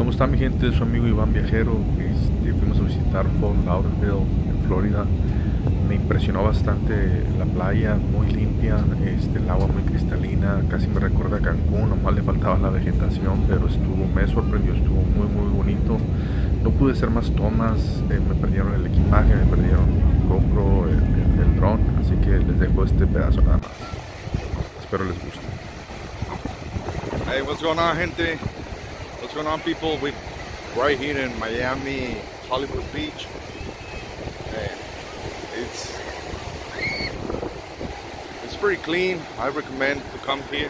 ¿Cómo está mi gente? Su amigo Iván Viajero. Este, fuimos a visitar Fort Lauderdale, en Florida. Me impresionó bastante la playa, muy limpia, este, el agua muy cristalina, casi me recuerda a Cancún, nomás le faltaba la vegetación, pero estuvo, me sorprendió, estuvo muy muy bonito. No pude hacer más tomas, eh, me perdieron el equipaje, me perdieron mi GoPro, el, el, el dron, así que les dejo este pedazo nada más. Espero les guste. Hey, what's going on, gente? What's going on, people? We right here in Miami, Hollywood Beach. It's it's pretty clean. I recommend to come here.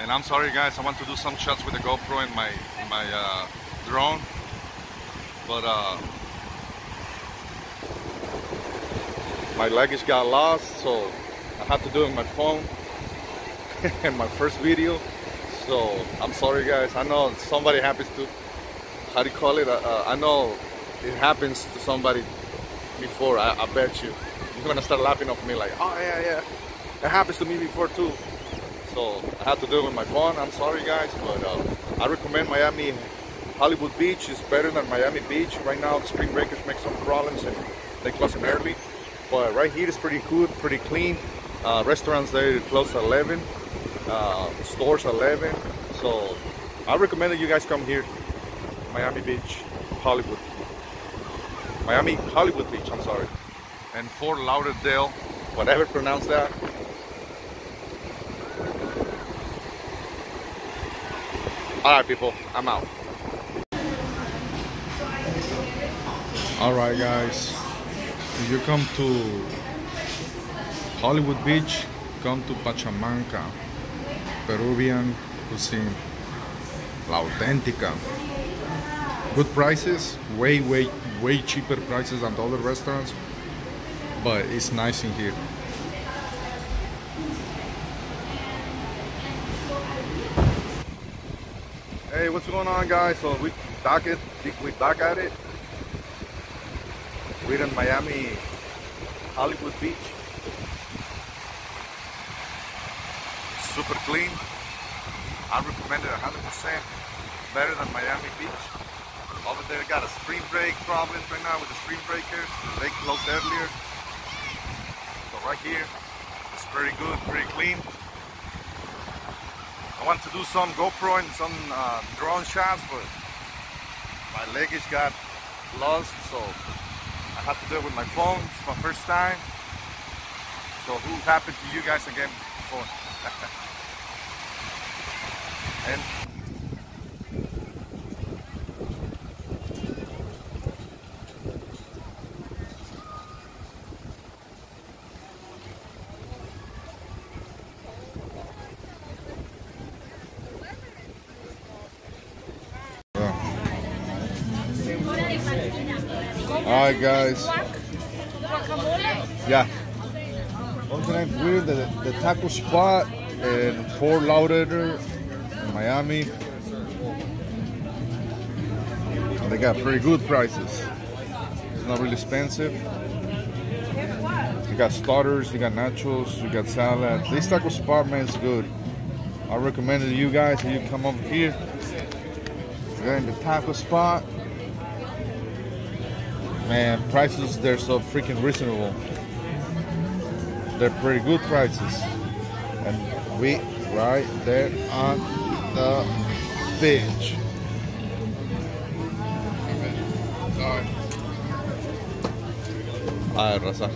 And I'm sorry, guys. I want to do some shots with the GoPro and my my uh, drone, but uh, my luggage got lost, so I had to do it on my phone. and my first video. So I'm sorry, guys. I know somebody happens to, how do you call it? Uh, uh, I know it happens to somebody before. I, I bet you. You're gonna start laughing off me like, oh yeah, yeah. It happens to me before too. So I had to do it with my phone. I'm sorry, guys, but uh, I recommend Miami. Hollywood Beach is better than Miami Beach. Right now, the spring breakers make some problems and they close them early. But right here is pretty good, pretty clean. Uh, restaurants there close at 11 uh, stores 11 so I recommend that you guys come here. Miami Beach Hollywood. Miami Hollywood Beach I'm sorry. And Fort Lauderdale. Whatever pronounce that. Alright people I'm out. Alright guys, if you come to Hollywood Beach, come to Pachamanca, Peruvian cuisine, la auténtica. Good prices, way, way, way cheaper prices than the other restaurants, but it's nice in here. Hey, what's going on, guys? So we back it, we back at it. We're in Miami, Hollywood Beach. Super clean. I recommend it 100% better than Miami Beach. Over there, got a spring break problems right now with the spring breakers. They closed earlier. So right here, it's pretty good, pretty clean. I want to do some GoPro and some uh, drone shots, but my luggage got lost, so I have to do it with my phone. It's my first time. So who happened to you guys again before? And Alright guys, yeah, the? We're the, the taco spot in Fort Lauderdale, Miami. And they got pretty good prices. It's not really expensive. You got starters, you got nachos, you got salad. This taco spot man is good. I recommend it to you guys if you come over here. We're in the taco spot. Man, prices they're so freaking reasonable. They're pretty good prices. And we right there on the beach. Alright, Raza.